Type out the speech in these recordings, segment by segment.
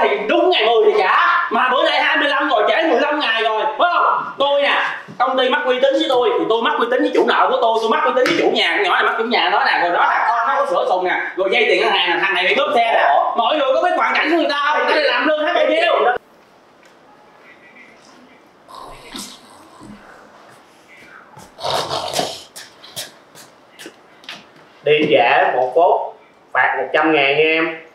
thì đúng ngày 10 thì trả. Mà bữa nay 25 rồi trễ 15 ngày rồi phải không? Tôi nè công ty mắc uy tín với tôi thì tôi mắc uy tín với chủ nợ của tôi tôi mắc uy tín với chủ nhà. Con nhỏ này mắc chủ nhà nó nè rồi đó nè con nó có sửa sùng nè rồi dây tiền ngân hàng thằng này bị cướp xe nè. Mọi người có biết hoàn cảnh của người ta không? Người ta làm lương hết bao nhiêu đi trễ một phút phạt 100 ngàn nha em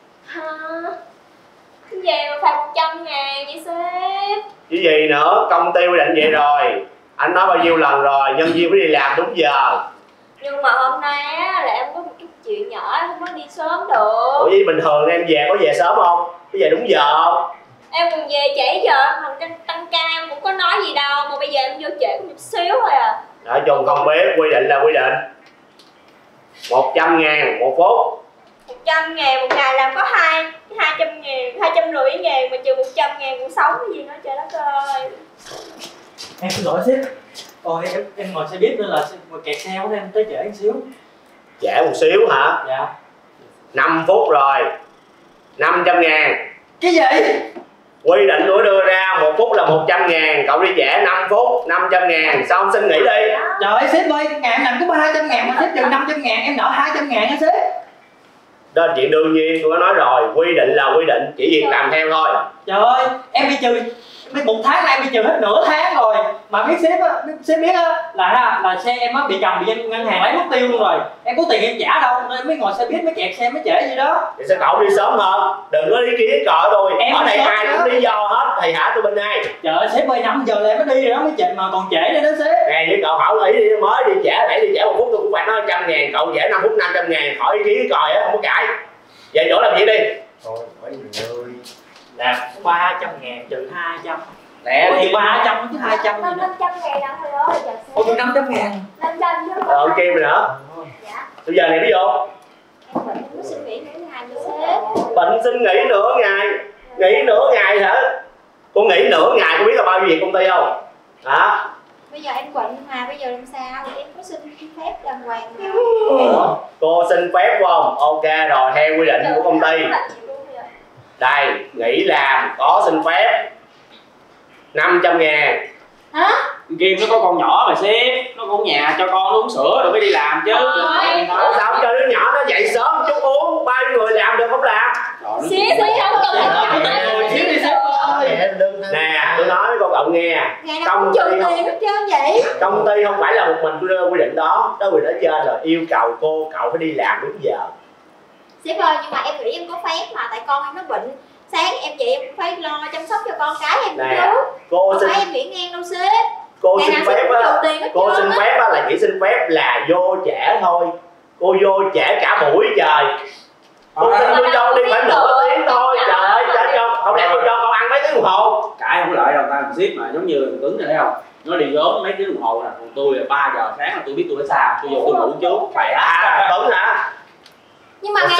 Gì mà phạt 100 ngàn vậy sếp? chứ gì nữa? Công ty quy định vậy rồi. Anh nói bao nhiêu lần rồi? Nhân viên phải đi làm đúng giờ. Nhưng mà hôm nay á là em có một cái chuyện nhỏ em không có đi sớm được. Ủa với bình thường em về có về sớm không? Có về đúng giờ không? Em còn về trễ giờ còn tăng, tăng ca em cũng có nói gì đâu Mà bây giờ em vô trễ một xíu thôi à. Nói chung không biết quy định là quy định. 100 ngàn một phút 100 ngàn một ngày làm có hai 200 ngàn, 250 ngàn mà trừ 100 ngàn cuộc sống cái gì nữa trời đất ơi. Em xin lỗi sếp. Ôi em em ngồi xe buýt nên là xe- kẹt xe quá nên tới trễ một xíu. Trễ một xíu hả? Dạ. 5 phút rồi. 500 ngàn. Cái gì? Quy định của đưa ra một phút là 100 ngàn. Cậu đi trễ 5 phút 500 ngàn. Xong xin nghỉ đi? Trời ơi sếp ơi ngày em làm có 200 ngàn mà sếp trừ 500 ngàn em nợ 200 ngàn á sếp đó là chuyện đương nhiên tôi đã nói rồi, quy định là quy định, chỉ việc làm theo thôi. Trời ơi, em bị trừ một tháng nay bị trừ hết nửa tháng rồi. Mà biết sếp á biết- sếp biết á là ha, là xe em á bị chồng bị ngân hàng lấy mất tiêu luôn rồi. Em có tiền em trả đâu nên em mới ngồi xe buýt mới kẹt xe mới trễ gì đó. Thì sao cậu đi sớm hơn? Đừng có ý kiến cỡ tôi. Em ở đây ai đó. cũng lý do hết thì hả tôi bên ai trời ơi sếp ơi 5 giờ là em mới đi rồi đó mới trễ mà còn trễ nữa đó sếp. Nè với cậu hỏi ý đi mới đi trễ nãy đi trễ một phút tôi cũng phạt nó trăm ngàn cậu trễ 5 phút 500 ngàn khỏi ý kiến còi á không có cãi. Về chỗ làm gì đi. Thôi mấy người ơi là 300 ngàn trừ 200 lẹ đi. thì 300 chứ 200 gì nữa. 500 ngàn làm thôi ơi Ủa sếp thì 500 ngàn 500 chứ không rồi phải. kia mày nữa Dạ. Bây giờ này đi vô bệnh xin nghỉ nửa ngày bệnh xin nghỉ nửa ngày. Nghỉ nửa ngày hả? Cô nghỉ nửa ngày cô biết là bao nhiêu việc công ty không? Hả? Bây giờ em quỵnh mà bây giờ làm sao? Em có xin phép đàng hoàng cô xin phép không? Ok rồi theo quy định của công ty Làm gì luôn bây giờ? Đây nghỉ làm có xin phép. 500 ngàn. Hả? Kim nó có con nhỏ mà sếp Nó cũng nhà cho con nó uống sữa rồi mới đi làm chứ. Ôi. Ủa sao cho đứa nhỏ nó dậy sớm một chút uống bao nhiêu người làm được không làm? Xíu xíu không cần phải ngồi xíu đi sếp ơi nè tôi nói với con cậu nghe. Công ty không vậy. công ty không phải là một mình tôi đưa quy định đó. Đó quy định ở trên rồi yêu cầu cô cậu phải đi làm đúng giờ Sếp ơi nhưng mà em nghĩ em có phép mà tại con em nó bệnh. Sáng em chị em cũng phải lo chăm sóc cho con cái em Nè, cô Không xin phải em nghỉ ngang đâu sếp. cô Ngày xin phép á cô xin phép á là chỉ xin phép là vô trễ thôi. Cô vô trễ cả buổi trời. Cô À, xin đâu cho đi phải nửa tiếng thôi. Trời ơi cho cho không lẽ tôi cho con ăn mấy tiếng đồng hồ? Cãi không có lợi đâu ta làm ship mà giống như là cứng này thấy không? Nó đi gớm mấy tiếng đồng hồ nè Còn tôi là 3 giờ sáng là tôi biết tôi ở xa Tôi vô tôi ngủ trước. Khỏe à tuấn hả? Nhưng mà ngày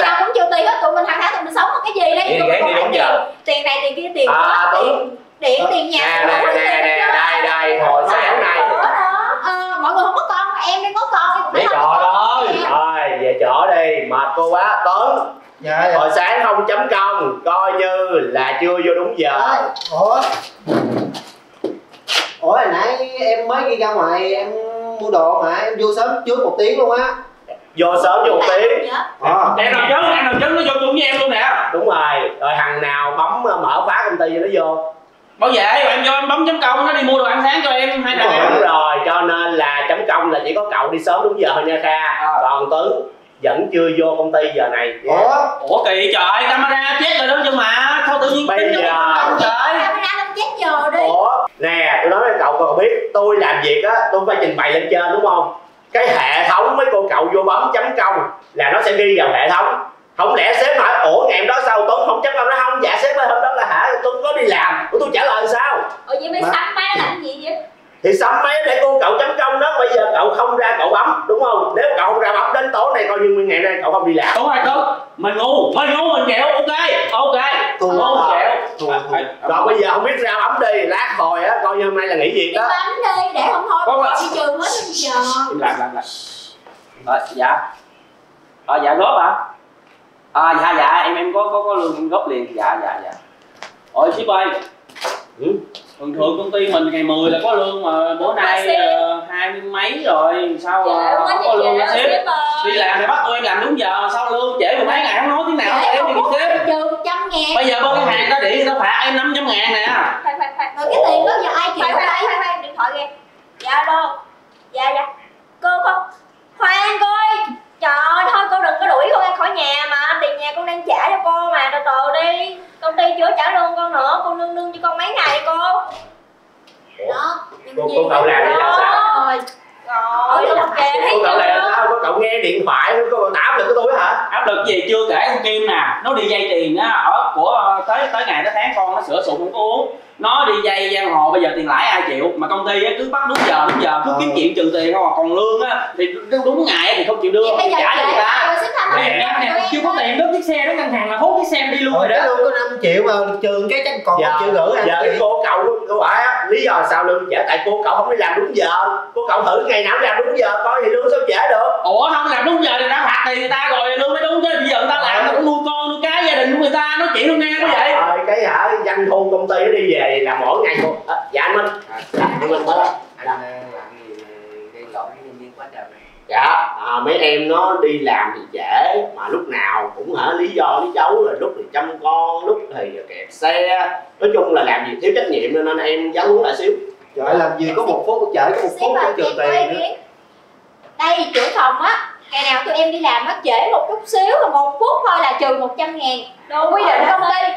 cái gì đây? Đi Tụi mình gán còn đi đúng giờ. Tiền này tiền kia tiền À, đó tiền điện tiền nhà nè nè nè đây đây hồi sáng đó. Ờ, mọi người không có con em đi có con thôi cho em. Thôi về chỗ đi. Mệt cô quá Tuấn. Dạ Hồi sáng không chấm công Coi như là chưa vô đúng giờ. Ủa? Ủa hồi nãy em mới đi ra ngoài em mua đồ mà em vô sớm trước một tiếng luôn á Vô sớm vô một tiếng. Dạ. ờ Em làm chứng, em làm chứng nó vô chung với em luôn nè. Đúng rồi. Rồi thằng nào bấm ờ, mở khóa công ty cho nó vô. Bảo vệ rồi em vô em bấm chấm công Nó đi mua đồ ăn sáng cho em hai thằng em. Đúng rồi cho nên là chấm công là chỉ có cậu đi sớm đúng giờ thôi nha Kha. Còn Tuấn vẫn chưa vô công ty giờ này. Ủa? Ủa kỳ trời, camera chết rồi đó chứ mà. Sao tự nhiên Bây tính giờ- công trời. Camera lên chết giờ đi. Ủa? Nè tôi nói với cậu cậu biết tôi làm việc á tôi phải trình bày lên trên đúng không cái hệ thống mấy cô cậu vô bấm chấm công là nó sẽ ghi vào hệ thống. Không lẽ sếp hỏi ủa ngày hôm đó sao tuấn không chấm công nó không dạ sếp ơi hôm đó là hả? Tuấn có đi làm. Ủa tôi trả lời sao? Ủa vậy Mà- sắm máy làm gì vậy? Thì sắm máy để cô cậu chấm công đó bây giờ cậu không ra cậu bấm đúng không? Nếu cậu không ra bấm đến tối nay coi như nguyên ngày nay cậu không đi làm. Đúng rồi Tuấn Mình ngu, mình ngu mình chịu, ok Ok. Thua. Ngu à, còn bây giờ không biết ra bấm đi lát hồi á coi như hôm nay là nghỉ việc đó. bấm đi để không Có mà. đi trừ hết bây giờ Im lặng, lặng, lặng Ờ, dạ. Ờ, dạ góp hả? À, dạ, dạ, em em có có có lương em góp liền. Dạ, dạ, dạ. Ôi ship ơi. Ừ. thường thường công ty mình ngày 10 là có lương mà bữa nay ờ, hai mươi mấy rồi. Sao Dạ, mà không không có có lương chị hả chị sếp đi làm thì bắt tụi em làm đúng giờ mà sao lương trễ mười mấy ngày không nói tiếng nào hết em đi sếp. trừ trăm ngàn. Bây giờ bên cái hàng đó điện nó phạt em 500 ngàn nè. Khoan khoan khoan rồi cái tiền đó giờ ai chịu đây? khoan khoan điện thoại kìa dạ alo dạ dạ. Cô cô khoan cô ơi trời ơi thôi cô đừng có đuổi con em khỏi nhà mà. Tiền nhà con đang trả cho cô mà. Từ từ đi. Công ty chưa trả lương con nữa. Cô nương nương cho con mấy ngày cô? Đó cô, cô cậu làm vậy là sao rồi rồi Ôi, ok thấy làm chưa sao cô cậu nghe điện thoại cô cậu áp lực của tôi hả? Áp lực gì? Chưa kể con kim nè nó đi dây tiền á ở của ờ, tới tới ngày tới tháng con nó sửa sụn không có uống. Nó đi dây giang hồ bây giờ tiền lãi ai chịu mà công ty á, cứ bắt đúng giờ đúng giờ cứ kiếm chuyện trừ tiền không à. Còn lương á thì đúng, đúng ngày á thì không chịu đưa vậy không giờ trả cho người ta giờ chưa có tiền đốt chiếc xe đó ngân hàng là hốt chiếc xe đi luôn rồi đó. lương có 5 triệu mà trường cái chắc còn giờ, một triệu rưỡi giờ anh cái chị? Cô cậu cô hỏi á lý do sao lương trễ? Tại cô cậu không đi làm đúng giờ cô cậu thử ngày nào làm đúng giờ coi thì lương sao trễ được ủa không làm đúng giờ thì đã phạt tiền người ta rồi lương mới đúng chứ. Bây giờ người ta làm nó cũng nuôi con nuôi cái gia đình của người ta nói chuyện đâu nghe quá vậy. Rồi cái hả doanh thu công ty nó đi về là mỗi ngày cô à, dạ anh minh. Dạ. Anh minh mới đó. Anh ờ, làm gây lộn với nhân viên quá trời dạ à, mấy em nó đi làm thì trễ mà lúc nào cũng hả lý do lý cháu là lúc thì chăm con lúc thì kẹt xe. Nói chung là làm gì thiếu trách nhiệm nên anh em giáo huấn lại xíu. Trời làm gì có một phút trễ có một phút có trừ tiền nữa đây trưởng phòng á ngày nào tụi em đi làm nó trễ một chút xíu là một phút thôi là trừ 100 ngàn. Đúng quy định công ty.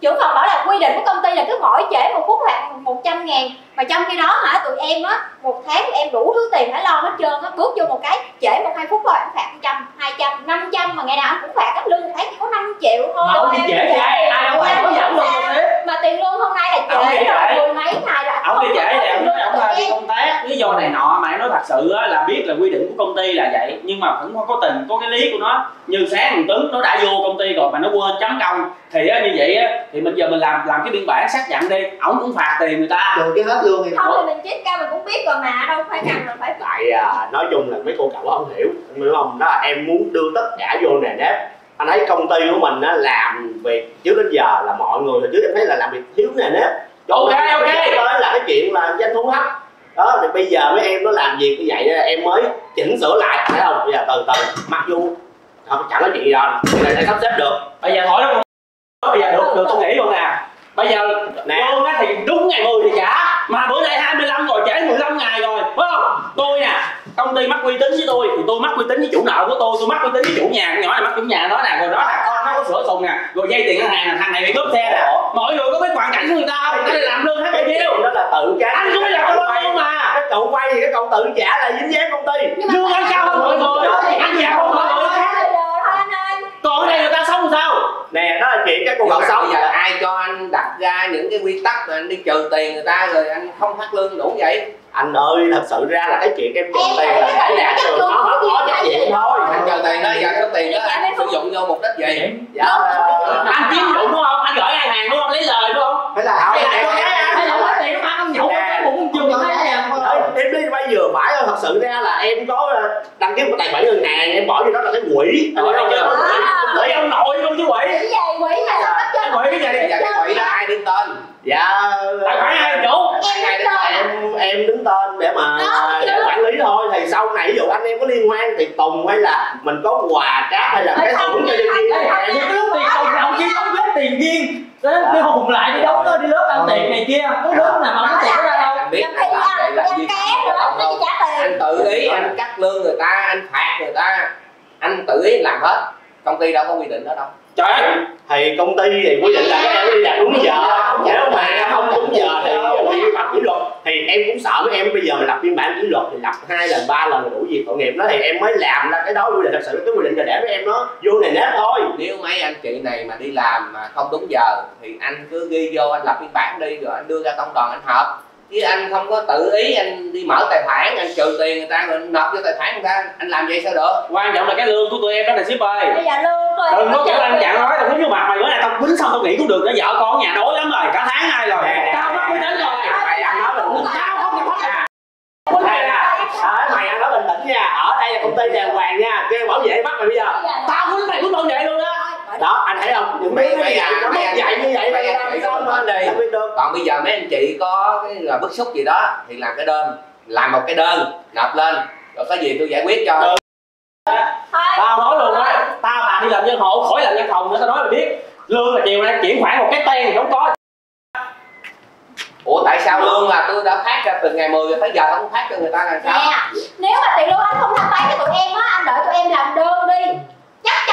Trưởng phòng bảo là quy định của công ty là cứ mỗi trễ một phút phạt 100 ngàn. Mà trong khi đó hả tụi em á một tháng tụi em đủ thứ tiền phải lo hết trơn á bước vô một cái trễ một hai phút thôi anh phạt 100 200 500 mà ngày nào anh cũng phạt các lương tháng chỉ có 5 triệu thôi mà ông đi trễ thì ai ai đâu ai có dẫn luôn đâu sếp mà tiền lương hôm nay là Ông đi trễ rồi trễ. mười mấy ngày rồi ông đi trễ thì ông nói ông là đi em công tác lý do này nọ mà em nói thật sự á, là biết là quy định của công ty là vậy nhưng mà cũng có tình có cái lý của nó. Như sáng thằng Tuấn nó đã vô công ty rồi mà nó quên chấm công thì á, như vậy á, thì mình giờ mình làm làm cái biên bản xác nhận đi. Ổng cũng phạt tiền người ta. Trừ cái hết lương thì không thì mình chết cao mình cũng biết rồi mà đâu phải cần là phải tại à, nói chung là mấy cô cậu không hiểu. Anh hiểu không? Đó là em muốn đưa tất cả vô nề nếp. Anh thấy công ty của mình á làm việc trước đến giờ là mọi người hồi trước em thấy là làm việc thiếu nề nếp. Ok, ok. tới là cái chuyện là doanh thu thấp đó thì bây giờ mấy em nó làm việc như vậy em mới chỉnh sửa lại thấy không? Bây giờ từ từ mặc dù không chẳng nói chuyện gì đâu cái này sẽ sắp xếp được. Bây giờ hỏi nó không bây giờ được được tôi nghĩ luôn nè. Bây giờ Nè. lương á thì đúng ngày 10 thì trả mà bữa nay 25 rồi trễ 15 ngày rồi phải không? Tôi nè công ty mắc uy tín với tôi thì tôi mắc uy tín với chủ nợ của tôi tôi mắc uy tín với chủ nhà con nhỏ này mắc chủ nhà nó nè rồi đó là có sửa sùng nè rồi dây tiền ngân hàng nè thằng này bị cướp xe nè. Mọi người có biết hoàn cảnh của người ta không? Cái này làm lương hết bao nhiêu đó là tự cái anh cũng làm cho lương mà cái cậu vay thì cái cậu tự trả là dính dáng công ty. Lương anh cao hơn mọi người anh giàu hơn mọi người. còn ở đây người ta sống sao? Nè đó là chuyện cái cô cậu sống. bây giờ ai cho anh đặt ra những cái quy tắc mà anh đi trừ tiền người ta rồi anh không phát lương đủ vậy anh ơi thật sự ra là cái chuyện em Em tiền phải là cái là trường nó của có trách anh nhiệm thôi anh trừ tiền đó giờ số tiền đó anh sử dụng vô mục đích gì dạ anh chiếm dụng đúng không anh gửi ngân hàng đúng không lấy lời đúng không phải là Hay là cho cái hay là lấy tiền nó ăn ông nhậu cái bụng chừng hai ngàn Đấy, em giờ phải không? thật sự ra là em có ờ, đăng ký một tài khoản ngân hàng em bỏ vô đó là cái quỹ. Rồi, thấy chưa? Lấy ông nội luôn chứ quỷ cái gì quỷ mà sao trơn quỷ cái gì? giờ cái quỹ đó ai đứng tên? Dạ Tài khoản ai chủ? em Ai đứng tên? em em đứng tên để mà để quản lý thôi. Thì sau này ví dụ anh em có liên quan thì tùng hay là mình có quà cáp hay là cái thưởng cho nhân viên em lúc tiền đồng nào chỉ đóng góp tiền riêng. Cái hùng lại đi đóng đi lớp ăn tiền này kia. Có lớp nào mà không có tiền ra đâu. Biết khi làm nó không chỉ trả tiền. Anh tự ý anh cắt lương người ta anh phạt người ta. Anh tự ý làm hết. Công ty đâu có quy định đó đâu. Trời ơi thì công ty thì quy định là các em đi làm đúng giờ. Nếu mà không đúng giờ thì vi phạm kỷ luật. Thì em cũng sợ mấy em bây giờ mình lập biên bản kỷ luật thì lập hai lần ba lần là đủ việc tội nghiệp nó thì em mới làm ra cái đó. Quy định thật sự cái quy định là để mấy em nó vô nề nếp thôi. Nếu mấy anh chị này mà đi làm mà không đúng giờ thì anh cứ ghi vô anh lập biên bản đi rồi anh đưa ra công đoàn anh họp chứ anh không có tự ý anh đi mở tài khoản anh trừ tiền người ta rồi anh nộp vô tài khoản người ta. Anh làm vậy sao được? Quan trọng là cái lương của tụi em đó là ship ơi bây giờ lương thôi. Đừng có kiểu anh chặn nói tao quýnh vô mặt mày bữa nay tao quýnh xong tao nghĩ cũng được nó vợ con nhà đói lắm rồi cả tháng nay rồi. Tao mắc uy tín rồi. Mày ăn nói bình tĩnh. Tao không nhập hết Này nè, ở mày ăn nói bình tĩnh nha. Ở đây là công ty đàng hoàng nha. Kêu bảo vệ bắt mày bây giờ. Tao quýnh mày quýnh bảo vệ luôn á. Đó thấy không? Những mấy cái này nó mất dạy như vậy mấy anh chị sao còn bây giờ mấy anh chị có cái là bức xúc gì đó thì làm cái đơn làm một cái đơn nộp lên. Rồi có gì tôi giải quyết cho. Ừ. tao nói luôn á tao mà đi làm nhân hộ khỏi làm nhân phòng nữa tao nói mày biết. Lương là chiều nay chuyển khoản một cái ten thì không có. Ủa tại sao lương là tôi đã phát ra từ ngày 10 rồi tới giờ không phát cho người ta là sao? Nè nếu mà tiền lương anh không thanh toán cho tụi em á anh đợi tụi em làm đơn đi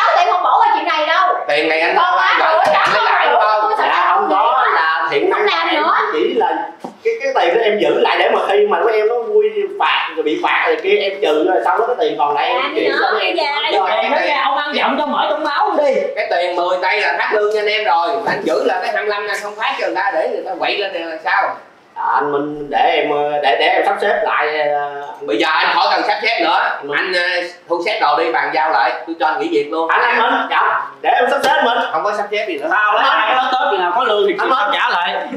tụi em không bỏ qua chuyện này đâu. Tiền này anh Còn không ai gửi gửi trả lấy lại đúng không tôi sẽ dạ không có là thiện Không làm nữa. chỉ là cái cái tiền đó em giữ lại để mà khi mà của em nó vui phạt rồi bị phạt rồi kia em trừ rồi sau đó cái tiền còn lại em Dạ, chuyển cho em. dạ, Rồi Em nói ra ông ăn giọng cho mở trong máu đi. Cái tiền 10 tay là phát lương cho anh em rồi. Anh giữ là cái 25 anh không phát cho người ta để người ta quậy lên thì là sao à, anh Minh để em ờ, để để em sắp xếp lại ờ, bây giờ anh khỏi cần sắp xếp nữa. Anh ờ, thu xếp đồ đi bàn giao lại. Tôi cho anh nghỉ việc luôn. Anh anh Minh dạ. Để em sắp xếp mình không có sắp xếp gì nữa. Tao lấy hai cái tết thì nào có lương thì Anh trả lại